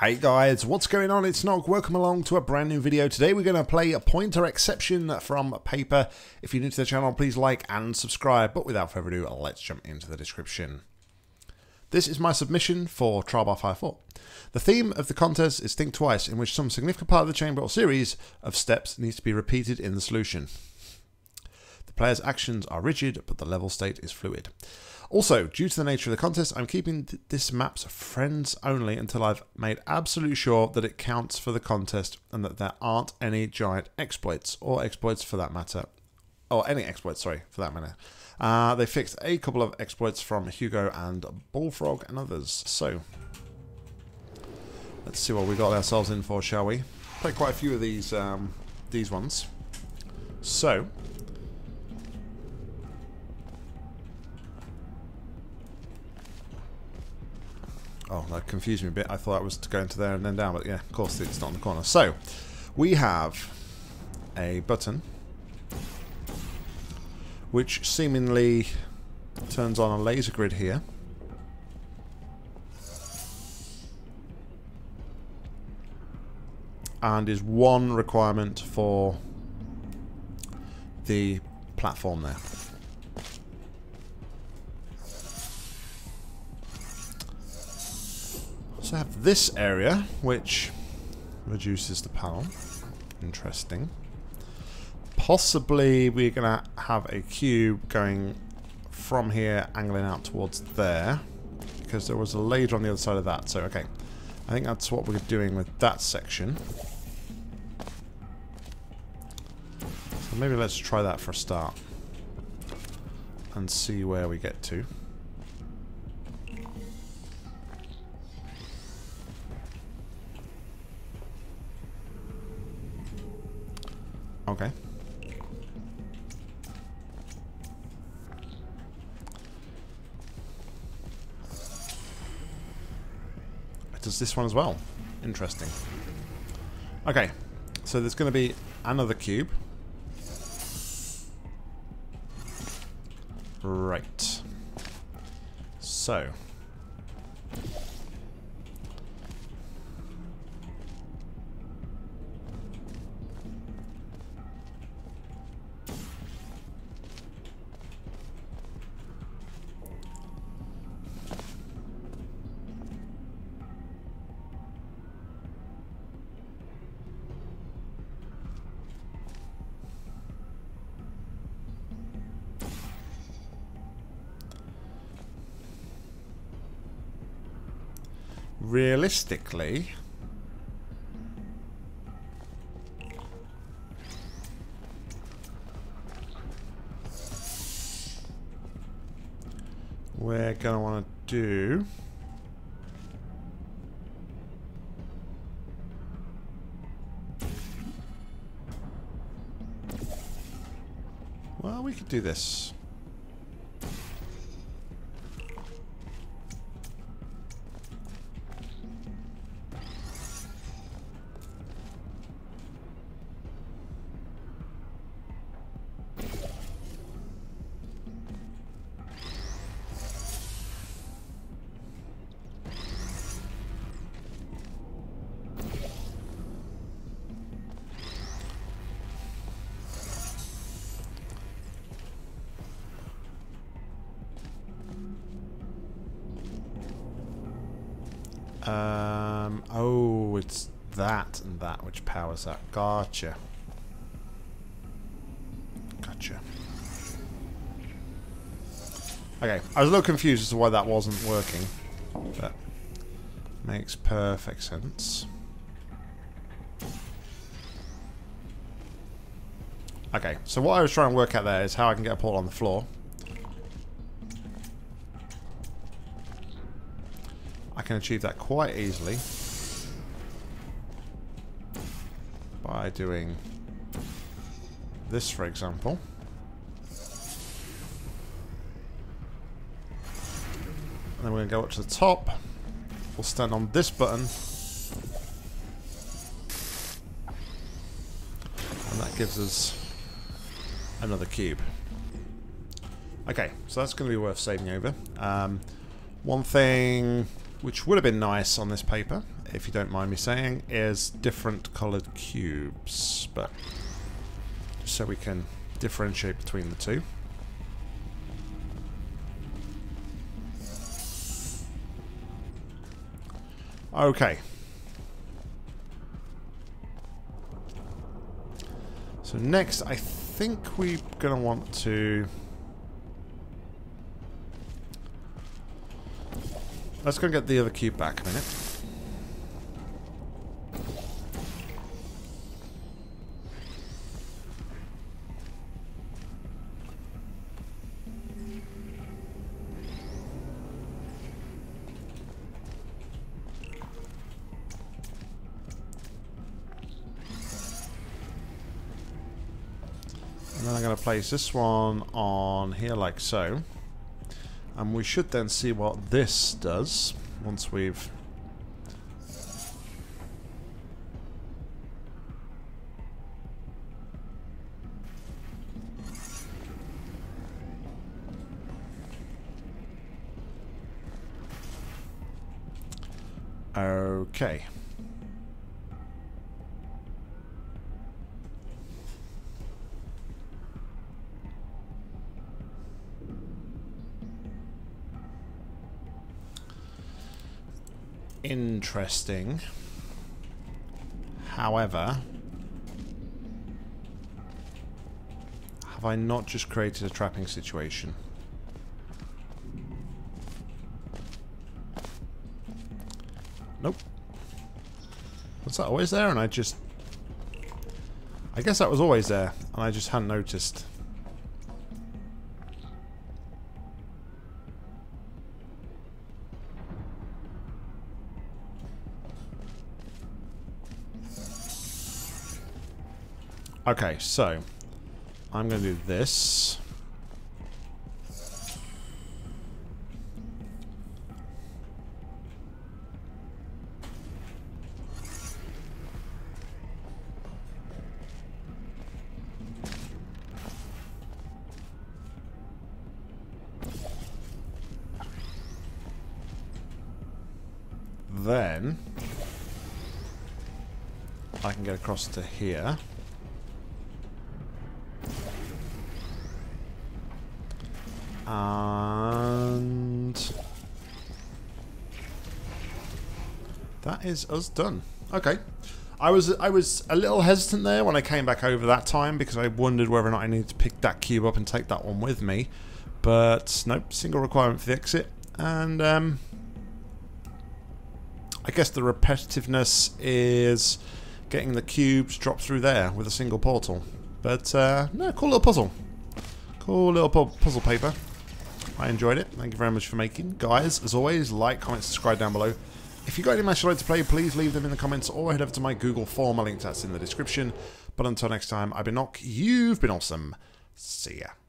Hey guys, what's going on? It's Nock. Welcome along to a brand new video. Today we're going to play a pointer exception from paper. If you're new to the channel, please like and subscribe. But without further ado, let's jump into the description. This is my submission for Trial by Fire 4. The theme of the contest is Think Twice, in which some significant part of the chamber or series of steps needs to be repeated in the solution. The player's actions are rigid, but the level state is fluid. Also, due to the nature of the contest, I'm keeping th this map's friends only until I've made absolutely sure that it counts for the contest and that there aren't any giant exploits, or exploits for that matter. Or any exploits, sorry, for that matter. Uh, they fixed a couple of exploits from Hugo and Bullfrog and others. So, let's see what we got ourselves in for, shall we? Play quite a few of these, um, these ones. So, Oh, that confused me a bit. I thought it was to go into there and then down, but yeah, of course it's not in the corner. So, we have a button which seemingly turns on a laser grid here. And is one requirement for the platform there. So I have this area, which reduces the panel. Interesting. Possibly we're going to have a cube going from here, angling out towards there. Because there was a laser on the other side of that. So, okay. I think that's what we're doing with that section. So maybe let's try that for a start. And see where we get to. Does this one as well? Interesting. Okay, so there's going to be another cube. Right. So, realistically... We're going to want to do... Well, we could do this. Um, oh, it's that and that which powers that. Gotcha. Gotcha. Okay, I was a little confused as to why that wasn't working, but makes perfect sense. Okay, so what I was trying to work out there is how I can get a portal on the floor. Can achieve that quite easily by doing this, for example. And then we're going to go up to the top. We'll stand on this button. And that gives us another cube. Okay, so that's going to be worth saving over. Um, one thing which would have been nice on this paper, if you don't mind me saying, is different coloured cubes, but so we can differentiate between the two. Okay. So next, I think we're going to want to... Let's go get the other cube back a minute. And then I'm going to place this one on here like so. And we should then see what this does once we've... Okay. Interesting. However, have I not just created a trapping situation? Nope. Was that always there and I just... I guess that was always there and I just hadn't noticed. Okay, so I'm going to do this. Then I can get across to here. And that is us done. Okay. I was I was a little hesitant there when I came back over that time because I wondered whether or not I needed to pick that cube up and take that one with me. But nope, single requirement for the exit. And um, I guess the repetitiveness is getting the cubes dropped through there with a single portal. But uh, no, cool little puzzle. Cool little pu puzzle paper. I enjoyed it. Thank you very much for making. Guys, as always, like, comment, subscribe down below. If you've got any matches you'd like to play, please leave them in the comments or head over to my Google form. A link to that's in the description. But until next time, I've been Nock. You've been awesome. See ya.